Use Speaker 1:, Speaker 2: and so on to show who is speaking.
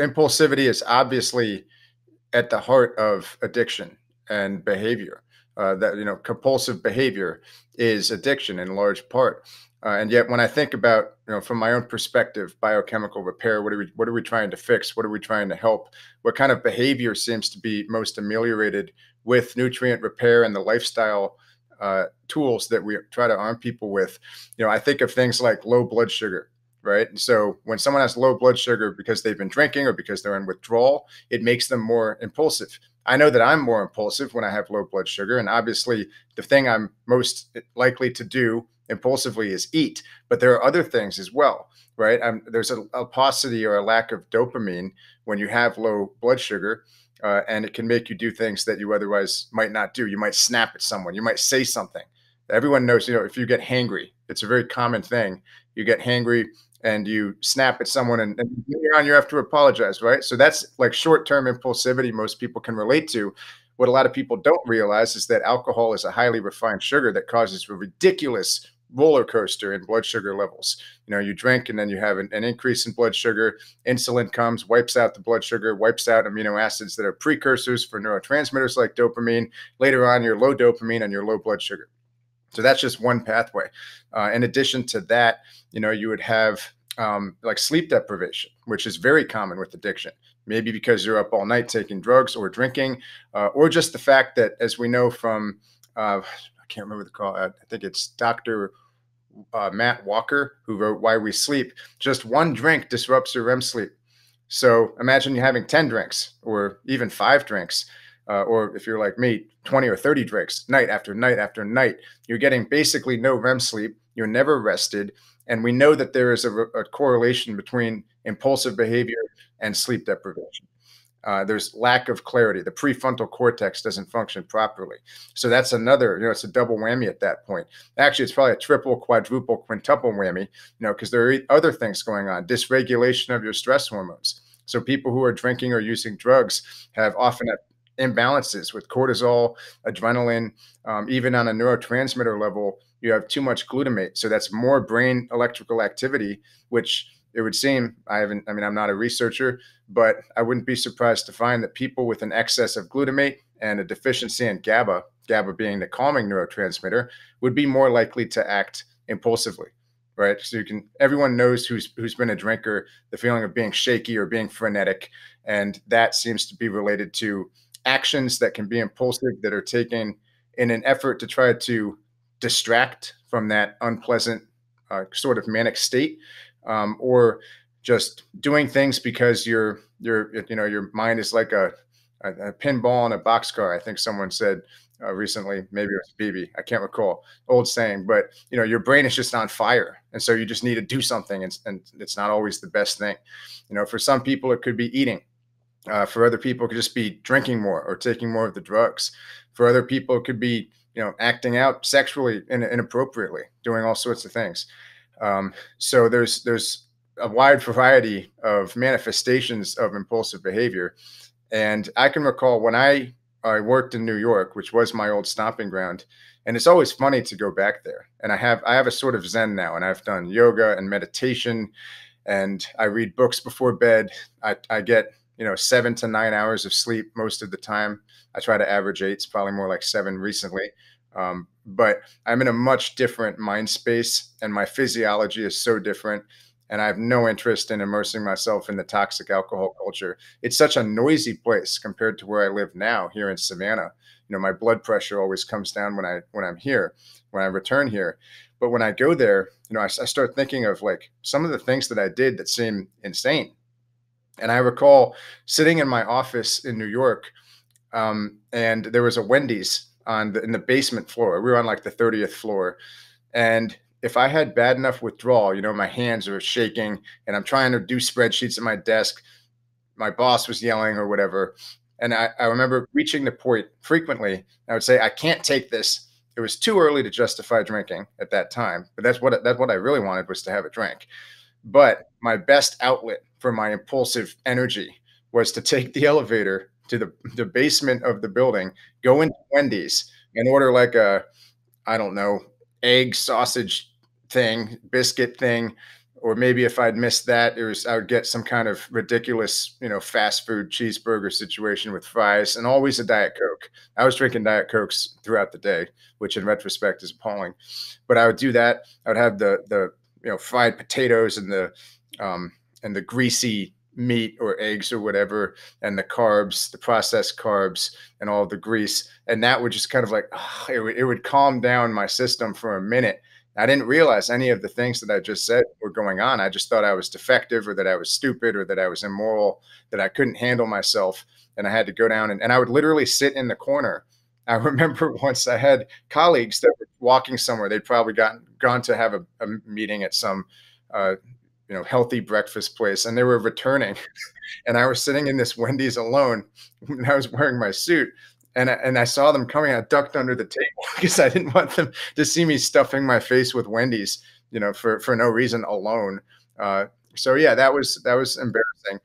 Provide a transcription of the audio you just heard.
Speaker 1: impulsivity is obviously at the heart of addiction and behavior. Uh, that you know, compulsive behavior is addiction in large part. Uh, and yet, when I think about, you know, from my own perspective, biochemical repair, what are we, what are we trying to fix? What are we trying to help? What kind of behavior seems to be most ameliorated with nutrient repair and the lifestyle uh, tools that we try to arm people with? You know, I think of things like low blood sugar, right? And so when someone has low blood sugar because they've been drinking or because they're in withdrawal, it makes them more impulsive. I know that I'm more impulsive when I have low blood sugar. And obviously, the thing I'm most likely to do impulsively is eat, but there are other things as well, right? Um, there's a, a, paucity or a lack of dopamine when you have low blood sugar, uh, and it can make you do things that you otherwise might not do. You might snap at someone, you might say something. Everyone knows, you know, if you get hangry, it's a very common thing. You get hangry and you snap at someone, and, and later on you have to apologize, right? So that's like short-term impulsivity. Most people can relate to. What a lot of people don't realize is that alcohol is a highly refined sugar that causes a ridiculous roller coaster in blood sugar levels. You know, you drink and then you have an, an, increase in blood sugar. Insulin comes, wipes out the blood sugar, wipes out amino acids that are precursors for neurotransmitters like dopamine. Later on, you're low dopamine and you're low blood sugar. So that's just one pathway. Uh, in addition to that, you know, you would have um, like sleep deprivation, which is very common with addiction. Maybe because you're up all night taking drugs or drinking, uh, or just the fact that, as we know from uh, I can't remember the call. I think it's Dr. Uh, Matt Walker who wrote Why We Sleep. Just one drink disrupts your REM sleep. So imagine you having 10 drinks or even five drinks. Uh, or if you're like me, 20 or 30 drinks night after night after night. You're getting basically no REM sleep. You're never rested. And we know that there is a, a correlation between impulsive behavior and sleep deprivation. Uh, there's lack of clarity. The prefrontal cortex doesn't function properly. So that's another, you know, it's a double whammy at that point. Actually, it's probably a triple, quadruple, quintuple whammy, you know, because there are other things going on, dysregulation of your stress hormones. So people who are drinking or using drugs have often imbalances with cortisol, adrenaline, um, even on a neurotransmitter level, you have too much glutamate. So that's more brain electrical activity, which it would seem I haven't, I mean, I'm not a researcher, but I wouldn't be surprised to find that people with an excess of glutamate and a deficiency in GABA, GABA being the calming neurotransmitter, would be more likely to act impulsively. Right. So you can, everyone knows who's, who's been a drinker, the feeling of being shaky or being frenetic. And that seems to be related to actions that can be impulsive that are taken in an effort to try to distract from that unpleasant uh, sort of manic state um, or just doing things because your your you know your mind is like a, a, a pinball in a boxcar. I think someone said uh, recently, maybe it was BB, I can't recall, old saying, but you know your brain is just on fire, and so you just need to do something, and, and it's not always the best thing. You know, for some people it could be eating. Uh, for other people, it could just be drinking more or taking more of the drugs. For other people, it could be you know acting out sexually in, inappropriately, doing all sorts of things. Um, so there's there's a wide variety of manifestations of impulsive behavior, and I can recall when I I worked in New York, which was my old stomping ground, and it's always funny to go back there. And I have I have a sort of zen now, and I've done yoga and meditation, and I read books before bed. I, I get you know seven to nine hours of sleep most of the time. I try to average eight. It's probably more like seven recently. Um, but I'm in a much different mind space, and my physiology is so different. And I have no interest in immersing myself in the toxic alcohol culture. It's such a noisy place compared to where I live now here in Savannah. You know, my blood pressure always comes down when I when I'm here, when I return here. But when I go there, you know, I, I start thinking of like some of the things that I did that seem insane. And I recall sitting in my office in New York, um, and there was a Wendy's on the, in the basement floor. We were on like the 30th floor. And if I had bad enough withdrawal, you know, my hands are shaking and I'm trying to do spreadsheets at my desk, my boss was yelling or whatever. And I, I remember reaching the point frequently. I would say, I can't take this. It was too early to justify drinking at that time, but that's what that's what I really wanted was to have a drink. But my best outlet for my impulsive energy was to take the elevator to the, the basement of the building, go into Wendy's and order like a, I don't know, egg sausage thing, biscuit thing, or maybe if I'd missed that, it was I would get some kind of ridiculous, you know, fast food cheeseburger situation with fries and always a Diet Coke. I was drinking Diet Cokes throughout the day, which in retrospect is appalling. But I would do that. I would have the the you know fried potatoes and the um, and the greasy meat or eggs or whatever, and the carbs, the processed carbs, and all the grease, and that would just kind of like oh, it, would, it would calm down my system for a minute I didn't realize any of the things that I just said were going on. I just thought I was defective or that I was stupid or that I was immoral, that I couldn't handle myself. And I had to go down and, and I would literally sit in the corner. I remember once I had colleagues that were walking somewhere. They'd probably gotten gone to have a, a meeting at some uh, you know healthy breakfast place and they were returning and i was sitting in this wendy's alone and i was wearing my suit and I, and I saw them coming. I ducked under the table because I didn't want them to see me stuffing my face with Wendy's, you know, for for no reason alone. Uh, so yeah, that was that was embarrassing.